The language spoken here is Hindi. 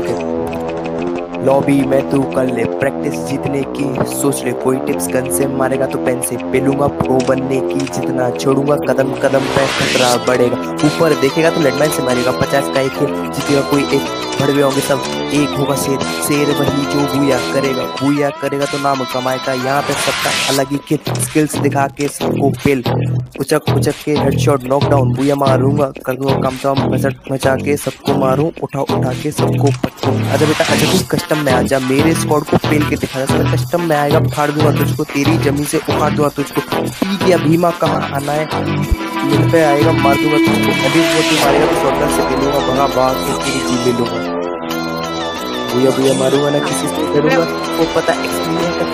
ओके लॉबी में तू कर ले प्रैक्टिस जीतने की सोच ले। कोई टिप्स गन से मारेगा तो पेन से पेलूँगा। प्रो बनने की जितना छोड़ूँगा कदम कदम पे खतरा बढ़ेगा। ऊपर देखेगा तो लेडमैन से मारेगा। पचास का एक खेल जीतेगा कोई एक। भड़वे होंगे सब। एक होगा शेर शेर वही जो बुया करेगा। बुया करेगा तो नाम कमाएगा यहाँ पे सबका अलग ही खेल स्किल्स दिखा के सबको पेल उचक उचक के हेडशॉट नॉकडाउन बुया मारूँगा। कर दो कम से कम बजट मचा के सबको मारूं, उठा उठा के सबको पटकूं। अच्छा बेटा अच्छा तू कस्टम में आ जा। मेरे स्क्वाड को पेल के दिखा जा। कस्टम में आएगा, फाड़ दूँगा तुझको। तेरी ज़मीन से उखाड़ दूँगा तुझको। ठीक है भीमा कहाँ आना है? मिल पे आएगा मार दूँगा अभी वो तू मारेगा तो शॉटगन से ले लूँगा भगा भाग के तेरी जीत ले लूँगा। भैया भैया, मारूँगा ना, किसी से करूँगा वो पता एक्सपीरियंस का